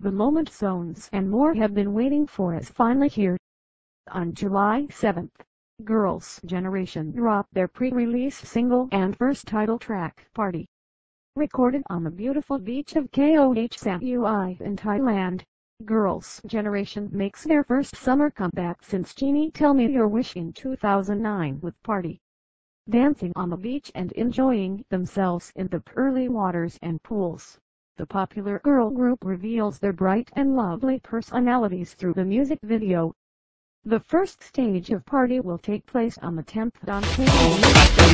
The moment Sones and more have been waiting for is finally here. On July 7th, Girls' Generation dropped their pre-release single and first title track, Party. Recorded on the beautiful beach of KOH Samui in Thailand, Girls' Generation makes their first summer comeback since Genie Tell Me Your Wish in 2009 with Party. Dancing on the beach and enjoying themselves in the pearly waters and pools. The popular girl group reveals their bright and lovely personalities through the music video. The first stage of Party will take place on the 10th on KOH.